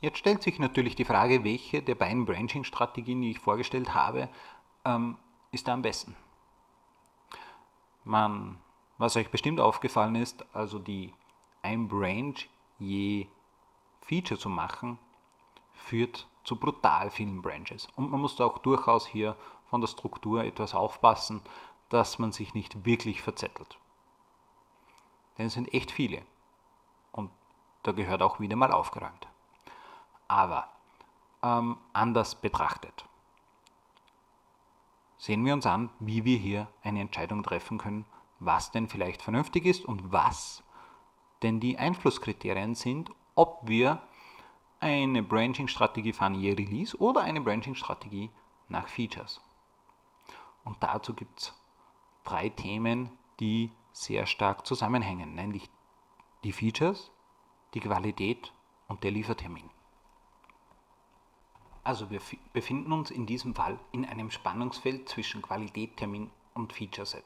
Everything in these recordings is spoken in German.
Jetzt stellt sich natürlich die Frage, welche der beiden Branching-Strategien, die ich vorgestellt habe, ähm, ist da am besten. Man, was euch bestimmt aufgefallen ist, also die ein Branch je Feature zu machen, führt zu brutal vielen Branches. Und man muss auch durchaus hier von der Struktur etwas aufpassen, dass man sich nicht wirklich verzettelt. Denn es sind echt viele. Und da gehört auch wieder mal aufgeräumt. Aber ähm, anders betrachtet, sehen wir uns an, wie wir hier eine Entscheidung treffen können, was denn vielleicht vernünftig ist und was denn die Einflusskriterien sind, ob wir eine Branching-Strategie fahren je Release oder eine Branching-Strategie nach Features. Und dazu gibt es drei Themen, die sehr stark zusammenhängen, nämlich die Features, die Qualität und der Liefertermin. Also wir befinden uns in diesem Fall in einem Spannungsfeld zwischen Qualität, Termin und Feature Set.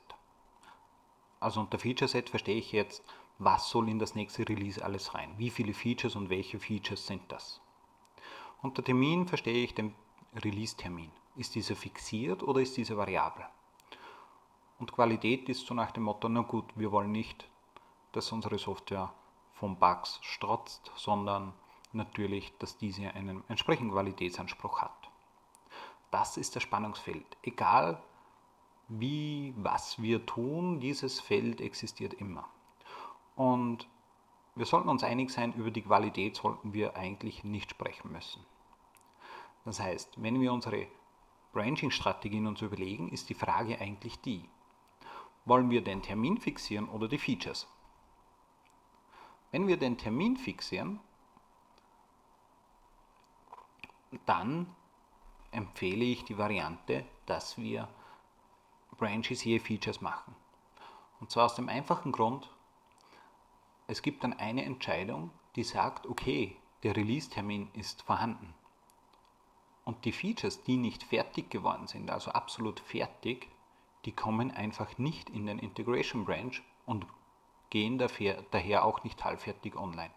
Also unter Feature Set verstehe ich jetzt, was soll in das nächste Release alles rein, wie viele Features und welche Features sind das. Unter Termin verstehe ich den Release-Termin. Ist dieser fixiert oder ist dieser variabel? Und Qualität ist so nach dem Motto, na gut, wir wollen nicht, dass unsere Software von Bugs strotzt, sondern natürlich, dass diese einen entsprechenden Qualitätsanspruch hat. Das ist das Spannungsfeld. Egal wie, was wir tun, dieses Feld existiert immer. Und wir sollten uns einig sein, über die Qualität sollten wir eigentlich nicht sprechen müssen. Das heißt, wenn wir unsere Branching-Strategien uns überlegen, ist die Frage eigentlich die, wollen wir den Termin fixieren oder die Features? Wenn wir den Termin fixieren, dann empfehle ich die Variante, dass wir Branches je Features machen. Und zwar aus dem einfachen Grund, es gibt dann eine Entscheidung, die sagt, okay, der Release-Termin ist vorhanden. Und die Features, die nicht fertig geworden sind, also absolut fertig, die kommen einfach nicht in den Integration Branch und gehen dafür, daher auch nicht halbfertig online.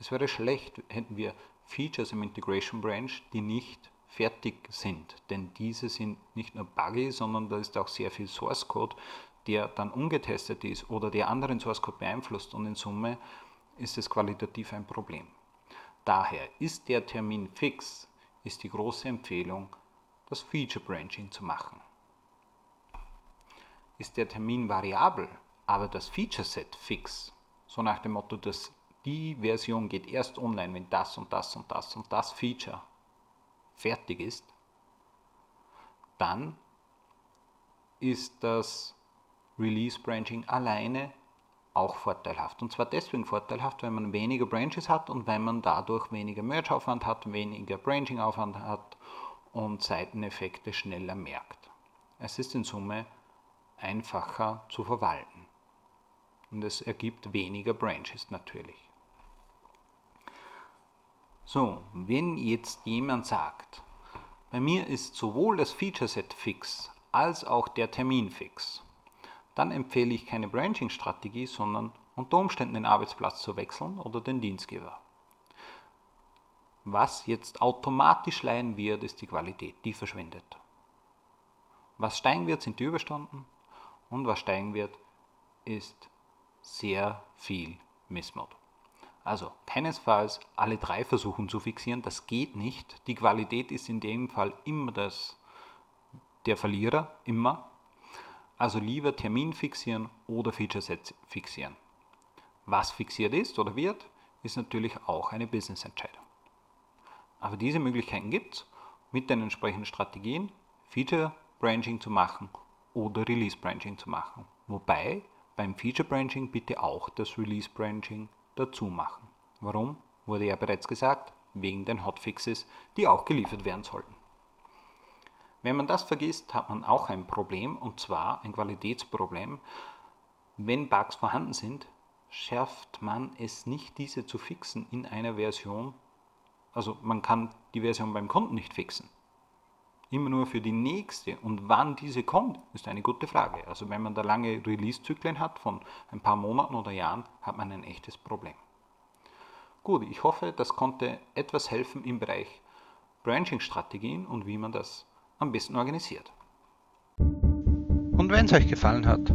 Es wäre schlecht, hätten wir Features im Integration Branch, die nicht fertig sind, denn diese sind nicht nur buggy, sondern da ist auch sehr viel Source Code, der dann ungetestet ist oder der anderen Source Code beeinflusst und in Summe ist es qualitativ ein Problem. Daher ist der Termin fix, ist die große Empfehlung, das Feature Branching zu machen. Ist der Termin variabel, aber das Feature Set fix, so nach dem Motto, dass die Version geht erst online, wenn das und das und das und das Feature fertig ist, dann ist das Release Branching alleine auch vorteilhaft. Und zwar deswegen vorteilhaft, weil man weniger Branches hat und weil man dadurch weniger Merge-Aufwand hat, weniger Branching-Aufwand hat und Seiteneffekte schneller merkt. Es ist in Summe einfacher zu verwalten. Und es ergibt weniger Branches natürlich. So, wenn jetzt jemand sagt, bei mir ist sowohl das Feature Set fix als auch der Termin fix, dann empfehle ich keine Branching-Strategie, sondern unter Umständen den Arbeitsplatz zu wechseln oder den Dienstgeber. Was jetzt automatisch leiden wird, ist die Qualität, die verschwindet. Was steigen wird, sind die Überstunden und was steigen wird, ist sehr viel Missmod. Also keinesfalls alle drei versuchen zu fixieren, das geht nicht. Die Qualität ist in dem Fall immer das, der Verlierer, immer. Also lieber Termin fixieren oder Feature Set fixieren. Was fixiert ist oder wird, ist natürlich auch eine Business-Entscheidung. Aber diese Möglichkeiten gibt es mit den entsprechenden Strategien, Feature Branching zu machen oder Release Branching zu machen. Wobei beim Feature Branching bitte auch das Release Branching dazu machen. Warum? Wurde ja bereits gesagt, wegen den Hotfixes, die auch geliefert werden sollten. Wenn man das vergisst, hat man auch ein Problem, und zwar ein Qualitätsproblem. Wenn Bugs vorhanden sind, schafft man es nicht, diese zu fixen in einer Version. Also man kann die Version beim Kunden nicht fixen immer nur für die nächste. Und wann diese kommt, ist eine gute Frage. Also wenn man da lange Release-Zyklen hat von ein paar Monaten oder Jahren, hat man ein echtes Problem. Gut, ich hoffe, das konnte etwas helfen im Bereich Branching-Strategien und wie man das am besten organisiert. Und wenn es euch gefallen hat,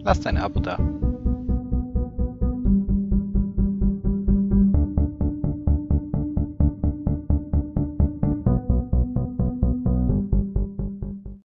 lasst ein Abo da.